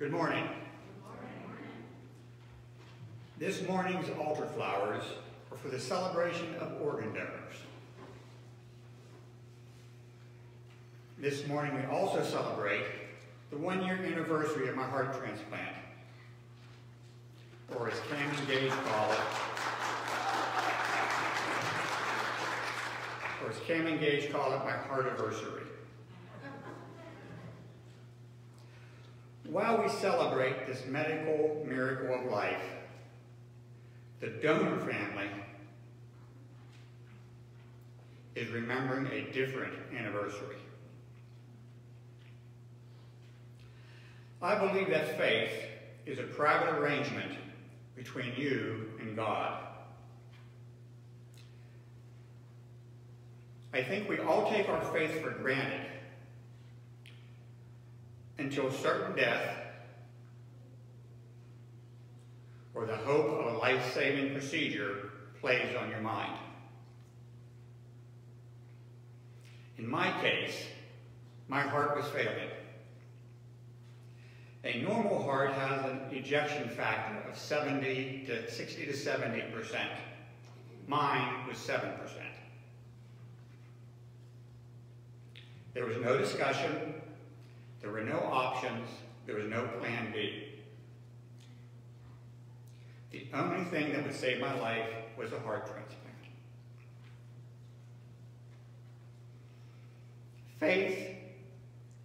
Good morning. This morning's altar flowers are for the celebration of organ donors. This morning we also celebrate the one-year anniversary of my heart transplant, or as Cam and Gage call it, or as Cam and Gage call it, my heart anniversary. While we celebrate this medical miracle of life, the donor family is remembering a different anniversary. I believe that faith is a private arrangement between you and God. I think we all take our faith for granted until certain death or the hope of a life-saving procedure plays on your mind. In my case, my heart was failing. A normal heart has an ejection factor of 70 to 60 to 70 percent. Mine was 7 percent. There was no discussion, there were no options. There was no plan B. The only thing that would save my life was a heart transplant. Faith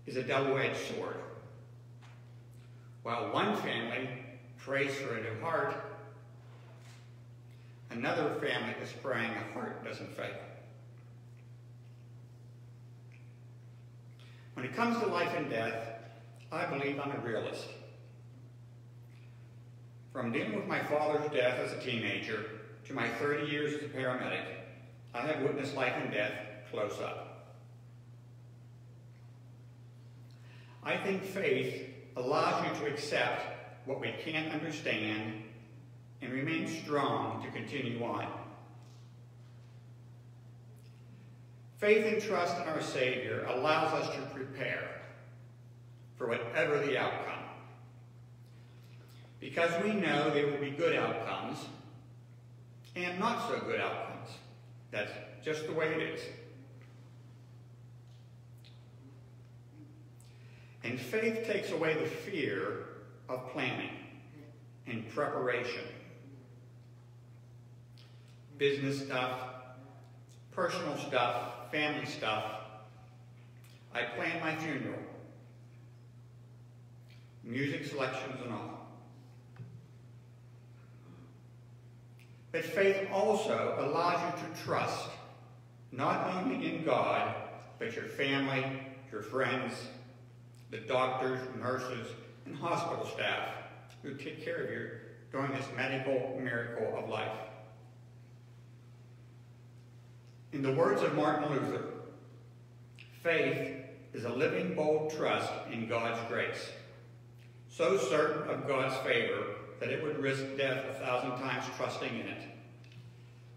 is a double-edged sword. While one family prays for a new heart, another family is praying a heart doesn't fail. When it comes to life and death, I believe I'm a realist. From dealing with my father's death as a teenager to my 30 years as a paramedic, I have witnessed life and death close up. I think faith allows you to accept what we can't understand and remain strong to continue on. Faith and trust in our Savior allows us to prepare for whatever the outcome. Because we know there will be good outcomes and not so good outcomes. That's just the way it is. And faith takes away the fear of planning and preparation. Business stuff, personal stuff, family stuff. I planned my funeral, music selections and all. But faith also allows you to trust not only in God, but your family, your friends, the doctors, nurses, and hospital staff who take care of you during this medical miracle of life. In the words of Martin Luther, faith is a living, bold trust in God's grace, so certain of God's favor that it would risk death a thousand times trusting in it.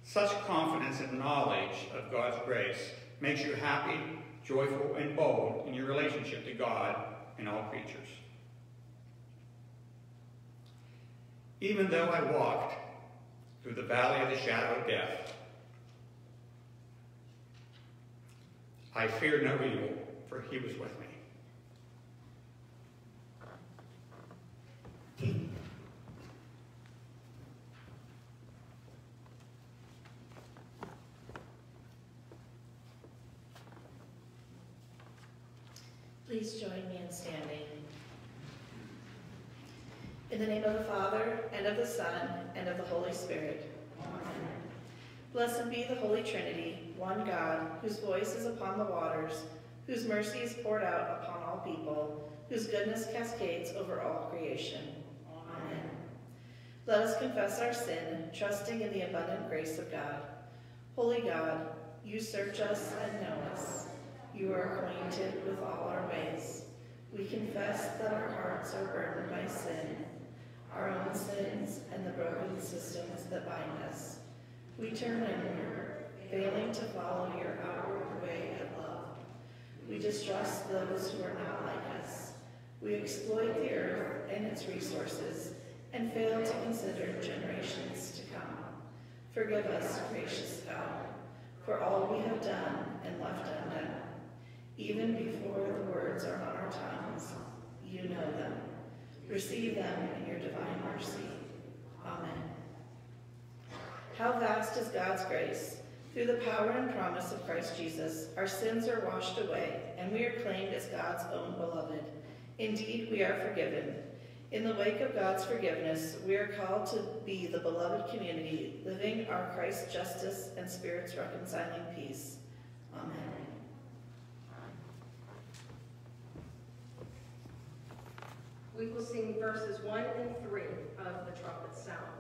Such confidence and knowledge of God's grace makes you happy, joyful, and bold in your relationship to God and all creatures. Even though I walked through the valley of the shadow of death, I fear no evil, for he was with me. Please join me in standing. In the name of the Father, and of the Son, and of the Holy Spirit. Blessed be the Holy Trinity, one God, whose voice is upon the waters, whose mercy is poured out upon all people, whose goodness cascades over all creation. Amen. Let us confess our sin, trusting in the abundant grace of God. Holy God, you search us and know us. You are acquainted with all our ways. We confess that our hearts are burdened by sin, our own sins, and the broken systems that bind us. We turn inward, failing to follow your outward way of love. We distrust those who are not like us, We exploit the earth and its resources and fail to consider generations to come. Forgive us, gracious God, for all we have done and left undone. Even before the words are on our tongues, you know them. Receive them in your divine mercy. Amen. How vast is God's grace! Through the power and promise of Christ Jesus, our sins are washed away, and we are claimed as God's own beloved. Indeed, we are forgiven. In the wake of God's forgiveness, we are called to be the beloved community, living our Christ justice and Spirit's reconciling peace. Amen. We will sing verses 1 and 3 of the trumpet sound.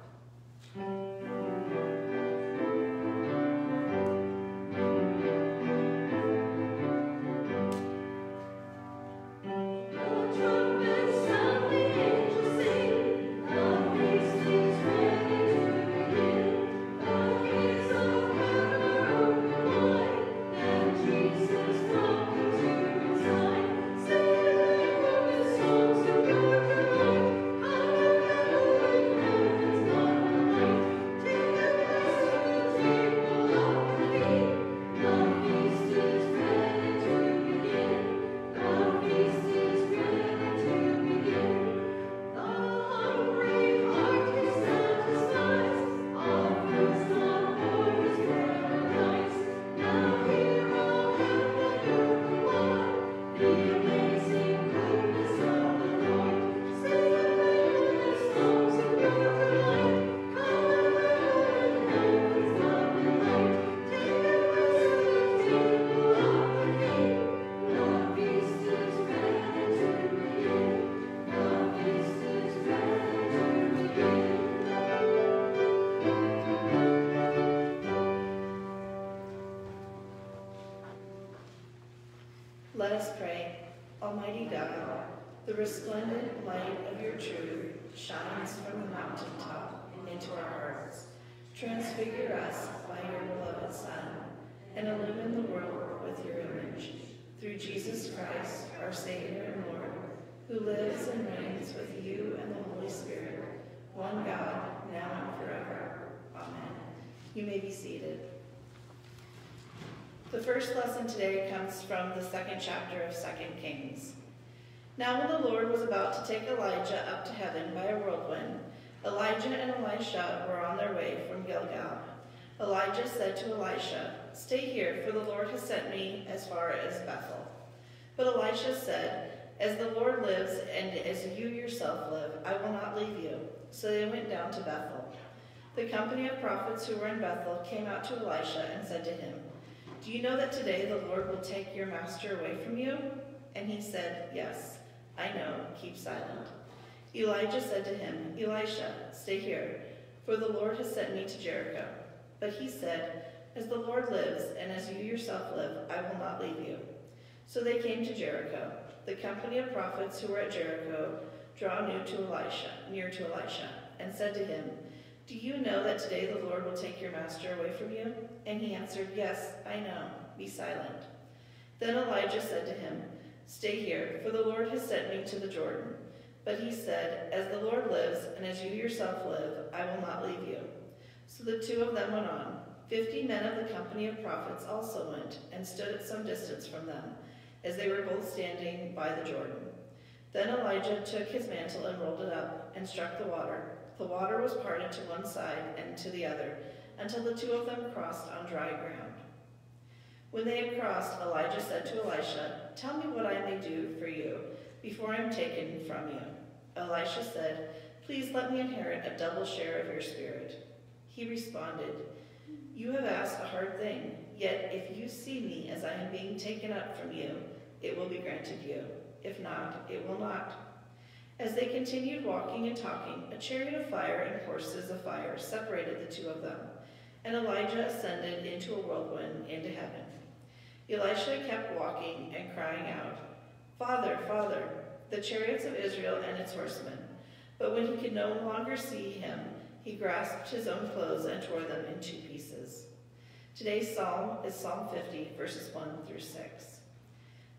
Today comes from the second chapter of 2 Kings. Now when the Lord was about to take Elijah up to heaven by a whirlwind, Elijah and Elisha were on their way from Gilgal. Elijah said to Elisha, Stay here, for the Lord has sent me as far as Bethel. But Elisha said, As the Lord lives and as you yourself live, I will not leave you. So they went down to Bethel. The company of prophets who were in Bethel came out to Elisha and said to him, do you know that today the Lord will take your master away from you? And he said, Yes, I know. Keep silent. Elijah said to him, Elisha, stay here, for the Lord has sent me to Jericho. But he said, As the Lord lives, and as you yourself live, I will not leave you. So they came to Jericho. The company of prophets who were at Jericho drew near to Elisha, near to Elisha, and said to him, do you know that today the Lord will take your master away from you? And he answered, Yes, I know. Be silent. Then Elijah said to him, Stay here, for the Lord has sent me to the Jordan. But he said, As the Lord lives, and as you yourself live, I will not leave you. So the two of them went on. Fifty men of the company of prophets also went, and stood at some distance from them, as they were both standing by the Jordan. Then Elijah took his mantle and rolled it up, and struck the water the water was parted to one side and to the other, until the two of them crossed on dry ground. When they had crossed, Elijah said to Elisha, Tell me what I may do for you before I am taken from you. Elisha said, Please let me inherit a double share of your spirit. He responded, You have asked a hard thing, yet if you see me as I am being taken up from you, it will be granted you. If not, it will not. As they continued walking and talking, a chariot of fire and horses of fire separated the two of them, and Elijah ascended into a whirlwind into heaven. Elisha kept walking and crying out, Father, Father, the chariots of Israel and its horsemen. But when he could no longer see him, he grasped his own clothes and tore them in two pieces. Today's psalm is Psalm 50, verses 1 through 6.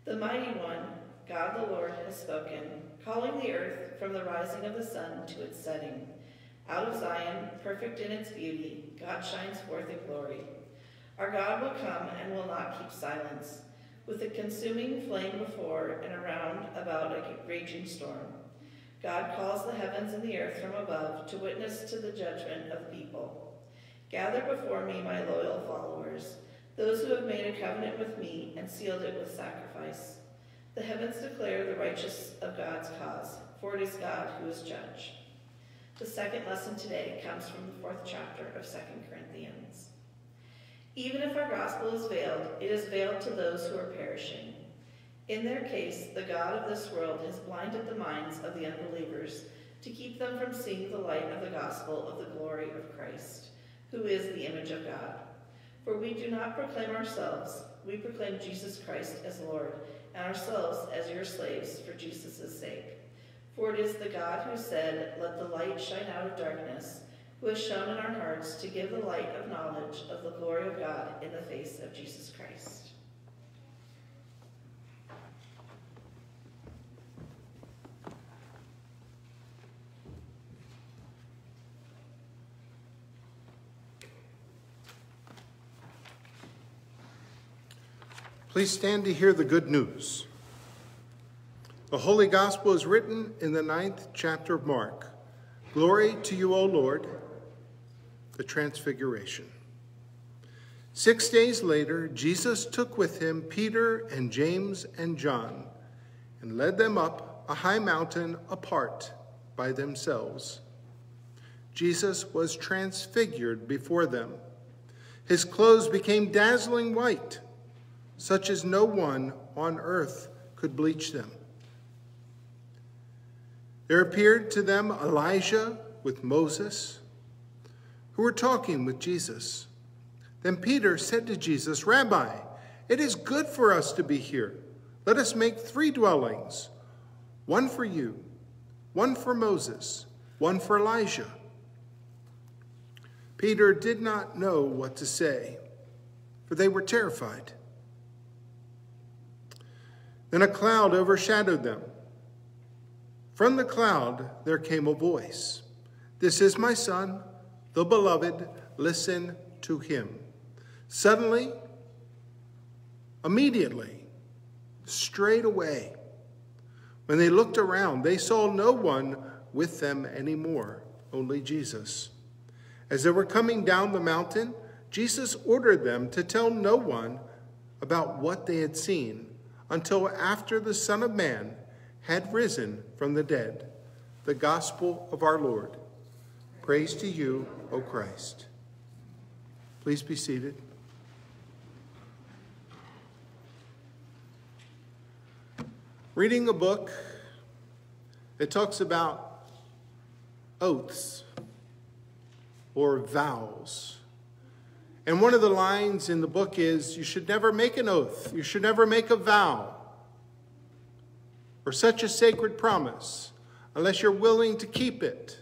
The mighty one God the Lord has spoken, calling the earth from the rising of the sun to its setting. Out of Zion, perfect in its beauty, God shines forth in glory. Our God will come and will not keep silence, with a consuming flame before and around about a raging storm. God calls the heavens and the earth from above to witness to the judgment of people. Gather before me my loyal followers, those who have made a covenant with me and sealed it with sacrifice. The heavens declare the righteous of God's cause, for it is God who is judge. The second lesson today comes from the fourth chapter of 2 Corinthians. Even if our gospel is veiled, it is veiled to those who are perishing. In their case, the God of this world has blinded the minds of the unbelievers to keep them from seeing the light of the gospel of the glory of Christ, who is the image of God. For we do not proclaim ourselves, we proclaim Jesus Christ as Lord, and ourselves as your slaves for Jesus' sake. For it is the God who said, Let the light shine out of darkness, who has shown in our hearts to give the light of knowledge of the glory of God in the face of Jesus Christ. Please stand to hear the good news. The Holy Gospel is written in the ninth chapter of Mark. Glory to you, O Lord, the Transfiguration. Six days later, Jesus took with him Peter and James and John and led them up a high mountain apart by themselves. Jesus was transfigured before them. His clothes became dazzling white such as no one on earth could bleach them. There appeared to them Elijah with Moses, who were talking with Jesus. Then Peter said to Jesus, Rabbi, it is good for us to be here. Let us make three dwellings one for you, one for Moses, one for Elijah. Peter did not know what to say, for they were terrified. Then a cloud overshadowed them. From the cloud there came a voice This is my son, the beloved, listen to him. Suddenly, immediately, straight away, when they looked around, they saw no one with them anymore, only Jesus. As they were coming down the mountain, Jesus ordered them to tell no one about what they had seen until after the Son of Man had risen from the dead. The gospel of our Lord. Praise to you, O Christ. Please be seated. Reading a book that talks about oaths or vows. And one of the lines in the book is you should never make an oath, you should never make a vow or such a sacred promise unless you're willing to keep it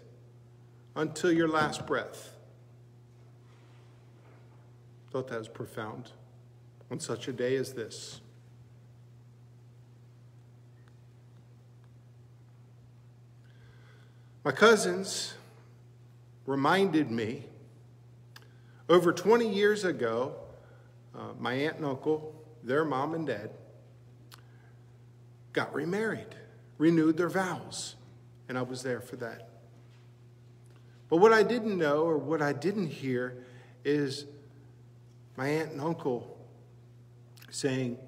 until your last breath. Thought that was profound on such a day as this. My cousins reminded me over 20 years ago, uh, my aunt and uncle, their mom and dad, got remarried, renewed their vows, and I was there for that. But what I didn't know or what I didn't hear is my aunt and uncle saying,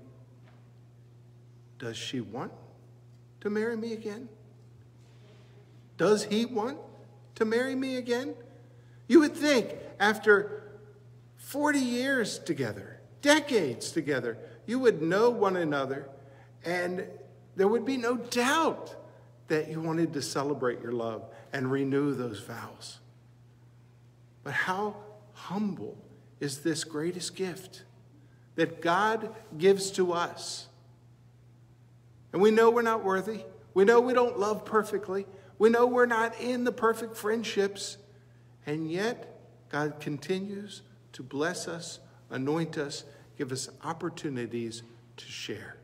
Does she want to marry me again? Does he want to marry me again? You would think after 40 years together, decades together. You would know one another, and there would be no doubt that you wanted to celebrate your love and renew those vows. But how humble is this greatest gift that God gives to us? And we know we're not worthy. We know we don't love perfectly. We know we're not in the perfect friendships. And yet, God continues to bless us, anoint us, give us opportunities to share.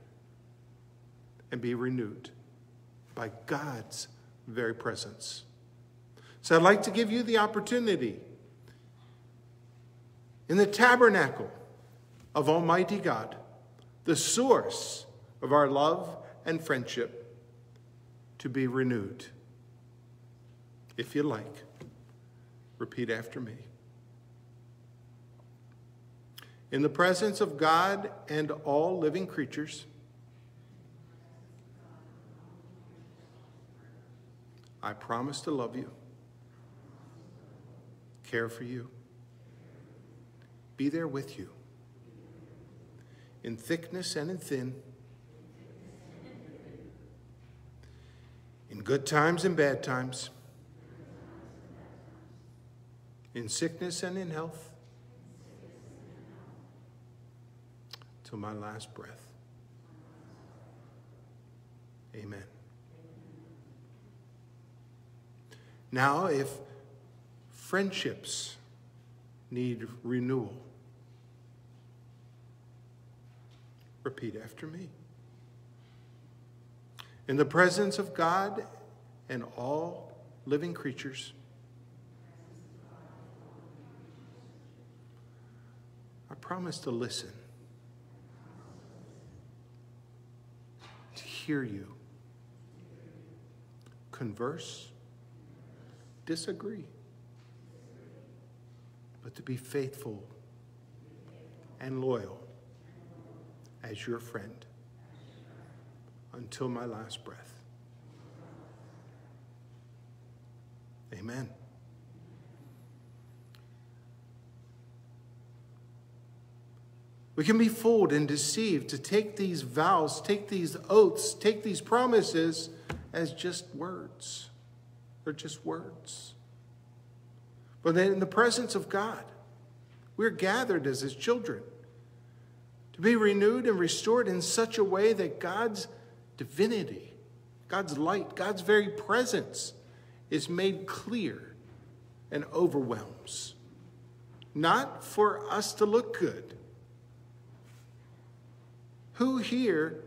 and be renewed by God's very presence. So I'd like to give you the opportunity in the tabernacle of Almighty God, the source of our love and friendship, to be renewed. If you like, repeat after me. In the presence of God and all living creatures, I promise to love you, care for you, be there with you, in thickness and in thin, in good times and bad times, in sickness and in health, till my last breath. Amen. Now, if friendships need renewal, repeat after me. In the presence of God and all living creatures, I promise to listen, to hear you, converse, disagree, but to be faithful and loyal as your friend until my last breath. Amen. We can be fooled and deceived to take these vows, take these oaths, take these promises as just words. They're just words. But then in the presence of God, we're gathered as his children to be renewed and restored in such a way that God's divinity, God's light, God's very presence is made clear and overwhelms. Not for us to look good. Who here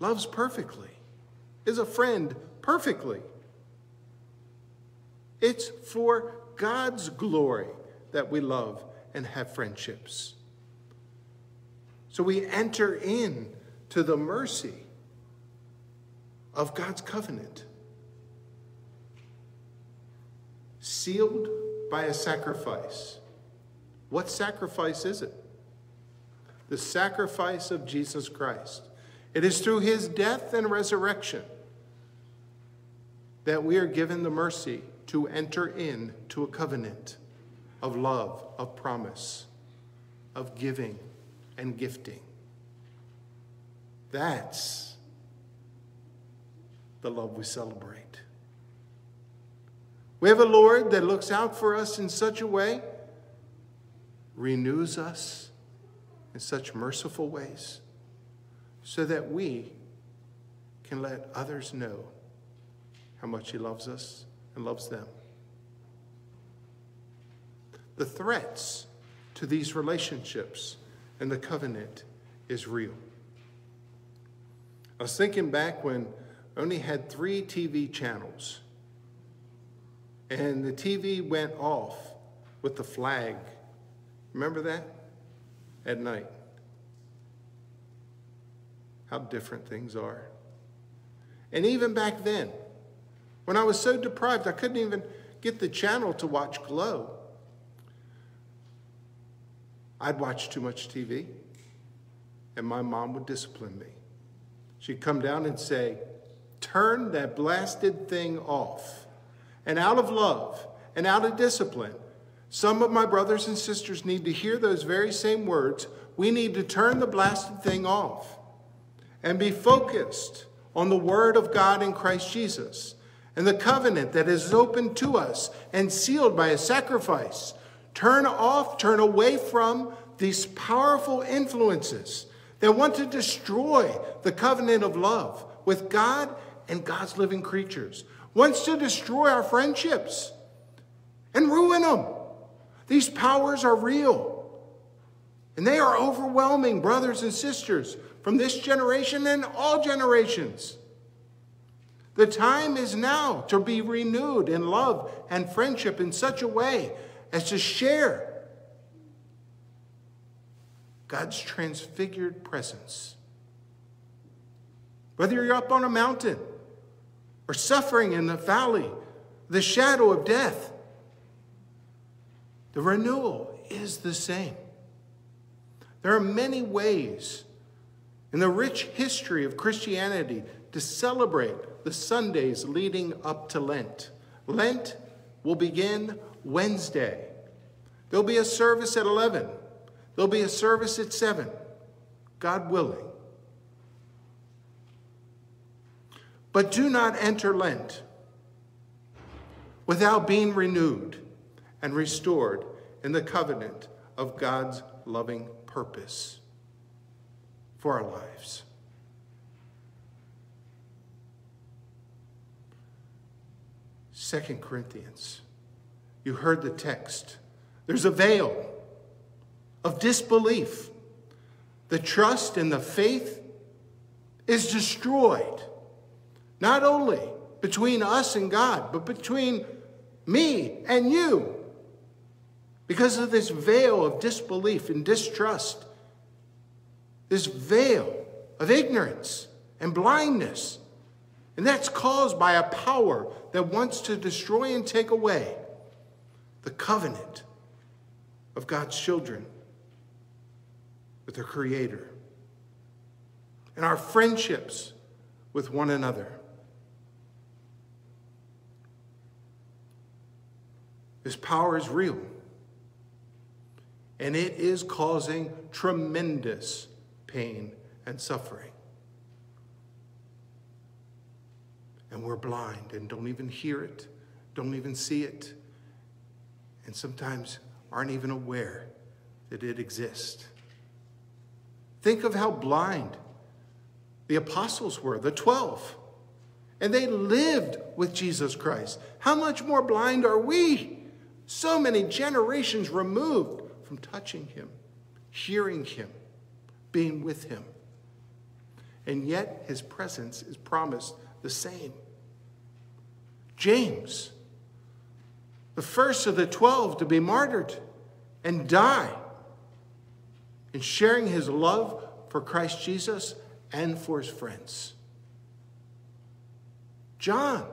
loves perfectly, is a friend perfectly? It's for God's glory that we love and have friendships. So we enter in to the mercy of God's covenant, sealed by a sacrifice. What sacrifice is it? The sacrifice of Jesus Christ. It is through his death and resurrection that we are given the mercy to enter into a covenant of love, of promise, of giving and gifting. That's the love we celebrate. We have a Lord that looks out for us in such a way, renews us in such merciful ways, so that we can let others know how much He loves us and loves them. The threats to these relationships and the covenant is real. I was thinking back when I only had three TV channels, and the TV went off with the flag. Remember that? At night. How different things are. And even back then, when I was so deprived, I couldn't even get the channel to watch Glow. I'd watch too much TV, and my mom would discipline me. She'd come down and say, Turn that blasted thing off. And out of love and out of discipline, some of my brothers and sisters need to hear those very same words. We need to turn the blasted thing off and be focused on the Word of God in Christ Jesus and the covenant that is open to us and sealed by a sacrifice. Turn off, turn away from these powerful influences that want to destroy the covenant of love with God and God's living creatures, wants to destroy our friendships and ruin them. These powers are real. And they are overwhelming, brothers and sisters, from this generation and all generations. The time is now to be renewed in love and friendship in such a way as to share God's transfigured presence. Whether you're up on a mountain or suffering in the valley, the shadow of death, the renewal is the same. There are many ways in the rich history of Christianity to celebrate the Sundays leading up to Lent. Lent will begin Wednesday. There'll be a service at 11. There'll be a service at 7, God willing. But do not enter Lent without being renewed and restored in the covenant of God's loving purpose for our lives. Second Corinthians. You heard the text. There's a veil of disbelief. The trust and the faith is destroyed, not only between us and God, but between me and you. Because of this veil of disbelief and distrust, this veil of ignorance and blindness. And that's caused by a power that wants to destroy and take away the covenant of God's children with their Creator and our friendships with one another. This power is real, and it is causing tremendous pain and suffering. And we're blind and don't even hear it, don't even see it, and sometimes aren't even aware that it exists. Think of how blind the apostles were, the 12. And they lived with Jesus Christ. How much more blind are we? So many generations removed from touching him, hearing him, being with him. And yet his presence is promised the same. James, the first of the 12 to be martyred and die in sharing his love for Christ Jesus and for his friends. John,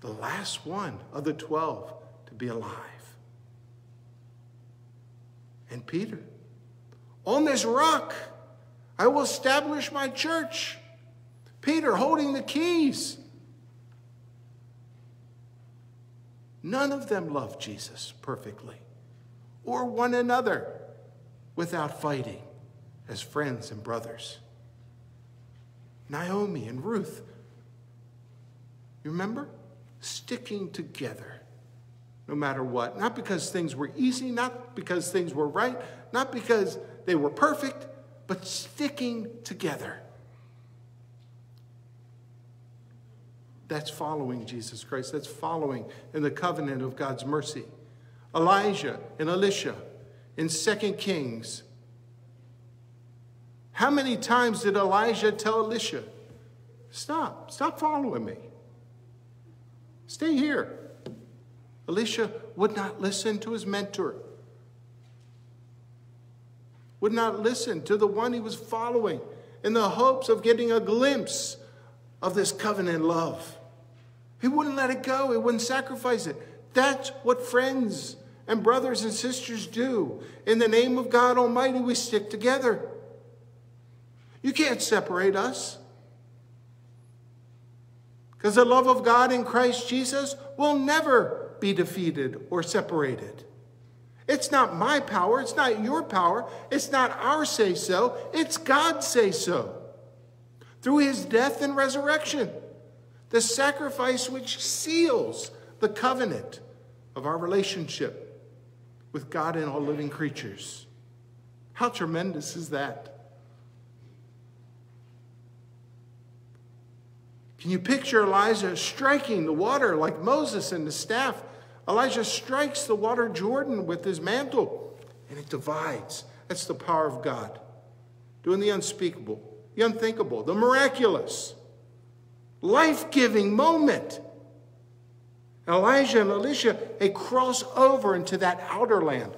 the last one of the 12 to be alive. And Peter, on this rock, I will establish my church. Peter holding the keys. None of them loved Jesus perfectly or one another without fighting as friends and brothers. Naomi and Ruth, you remember? Sticking together no matter what. Not because things were easy, not because things were right, not because they were perfect, but sticking together. That's following Jesus Christ. That's following in the covenant of God's mercy. Elijah and Elisha in 2 Kings. How many times did Elijah tell Elisha, Stop, stop following me? Stay here. Elisha would not listen to his mentor, would not listen to the one he was following in the hopes of getting a glimpse of this covenant love. He wouldn't let it go, he wouldn't sacrifice it. That's what friends and brothers and sisters do. In the name of God Almighty, we stick together. You can't separate us. Because the love of God in Christ Jesus will never be defeated or separated. It's not my power, it's not your power, it's not our say so, it's God's say so. Through his death and resurrection, the sacrifice which seals the covenant of our relationship with God and all living creatures. How tremendous is that? Can you picture Elijah striking the water like Moses and the staff? Elijah strikes the water Jordan with his mantle, and it divides, That's the power of God, doing the unspeakable, the unthinkable, the miraculous, life giving moment. Elijah and Elisha, they cross over into that outer land,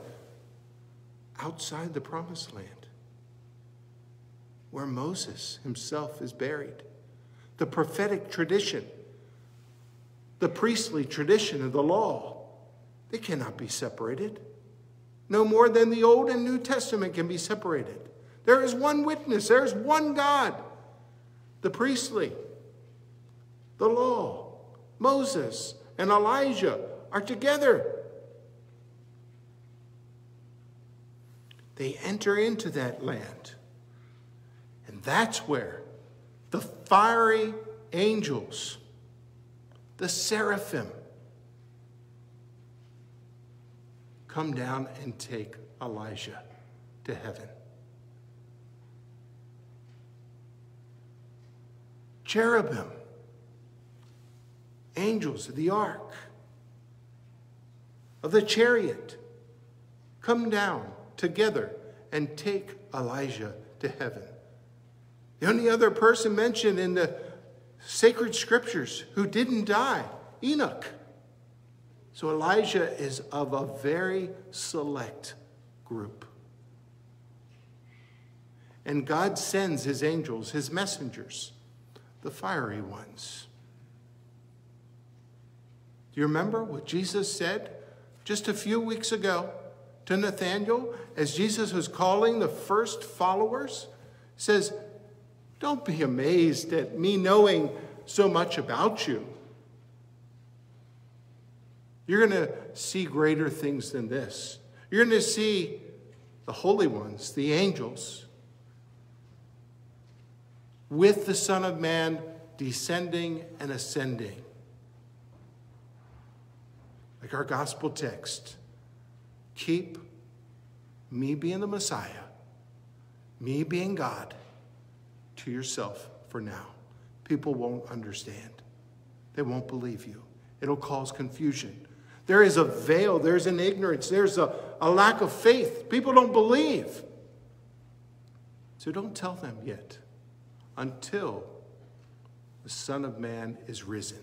outside the promised land, where Moses himself is buried. The prophetic tradition, the priestly tradition of the law, they cannot be separated. No more than the Old and New Testament can be separated. There is one witness, there is one God. The priestly, the law, Moses, and Elijah are together. They enter into that land. And that's where the fiery angels, the seraphim, come down and take Elijah to heaven. Cherubim angels of the ark, of the chariot, come down together and take Elijah to heaven. The only other person mentioned in the sacred scriptures who didn't die, Enoch. So Elijah is of a very select group. And God sends his angels, his messengers, the fiery ones do you remember what Jesus said just a few weeks ago to Nathanael as Jesus was calling the first followers? He says, Don't be amazed at me knowing so much about you. You're going to see greater things than this. You're going to see the holy ones, the angels, with the Son of Man descending and ascending like our gospel text. Keep me being the Messiah, me being God, to yourself for now. People won't understand, they won't believe you. It'll cause confusion. There is a veil, there's an ignorance, there's a, a lack of faith. People don't believe. So don't tell them yet until the Son of Man is risen.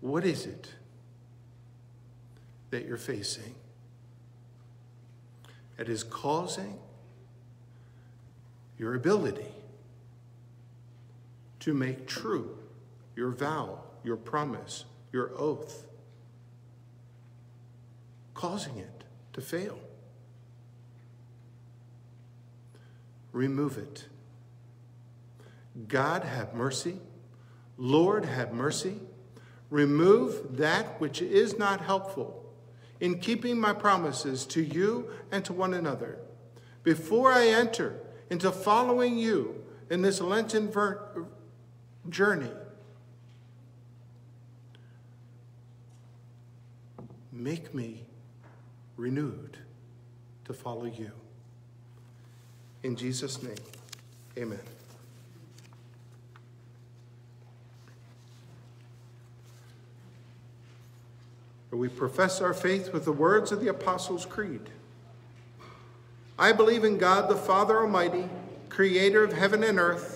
What is it that you're facing that is causing your ability to make true your vow, your promise, your oath, causing it to fail? Remove it. God have mercy. Lord have mercy. Remove that which is not helpful in keeping my promises to you and to one another. Before I enter into following you in this Lenten journey, make me renewed to follow you. In Jesus' name, amen. we profess our faith with the words of the Apostles' Creed. I believe in God the Father Almighty, creator of heaven and earth.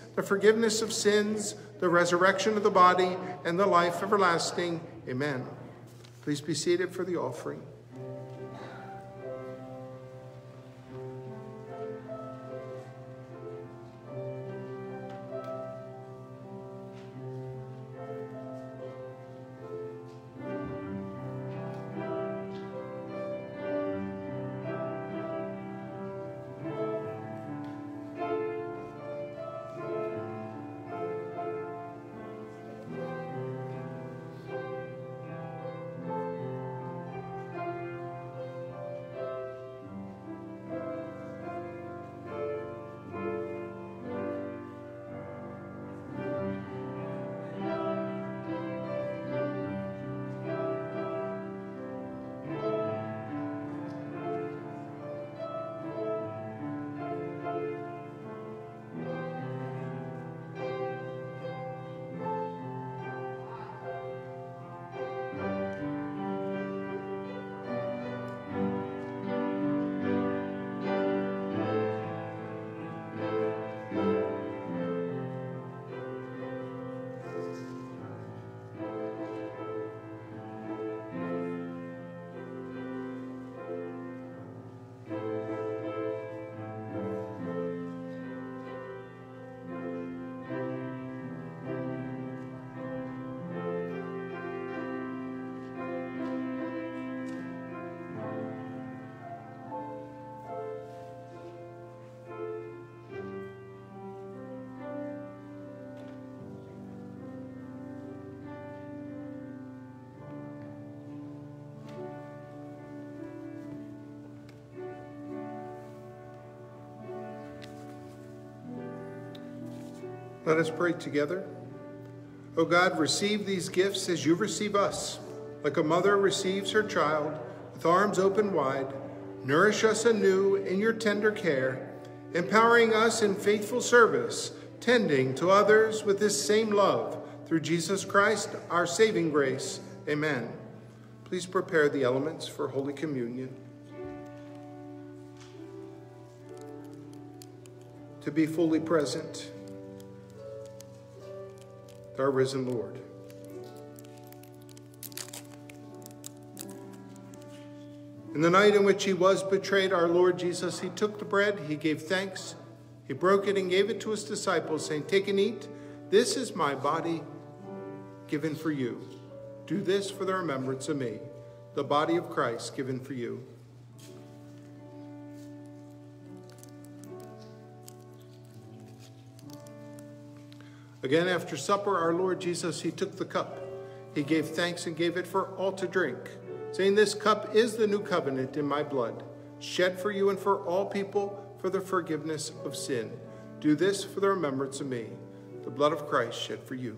the forgiveness of sins, the resurrection of the body, and the life everlasting. Amen. Please be seated for the offering. Let us pray together. O God, receive these gifts as you receive us. Like a mother receives her child with arms open wide, nourish us anew in your tender care, empowering us in faithful service, tending to others with this same love. Through Jesus Christ, our saving grace. Amen. Please prepare the elements for Holy Communion. To be fully present our risen Lord. In the night in which he was betrayed, our Lord Jesus, he took the bread, he gave thanks, he broke it and gave it to his disciples, saying, Take and eat. This is my body given for you. Do this for the remembrance of me, the body of Christ given for you. Again, after supper, our Lord Jesus, he took the cup. He gave thanks and gave it for all to drink, saying, This cup is the new covenant in my blood, shed for you and for all people for the forgiveness of sin. Do this for the remembrance of me, the blood of Christ shed for you.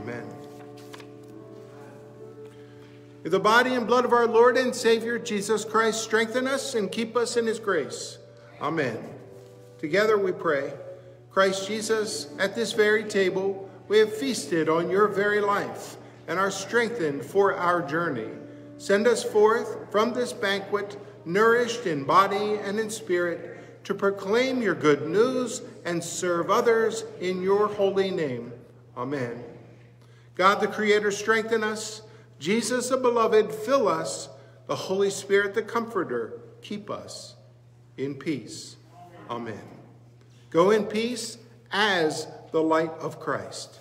Amen. The body and blood of our Lord and Savior Jesus Christ strengthen us and keep us in his grace. Amen. Together we pray. Christ Jesus, at this very table, we have feasted on your very life and are strengthened for our journey. Send us forth from this banquet, nourished in body and in spirit, to proclaim your good news and serve others in your holy name. Amen. God the Creator, strengthen us. Jesus the Beloved, fill us. The Holy Spirit, the Comforter, keep us in peace. Amen. Go in peace as the light of Christ.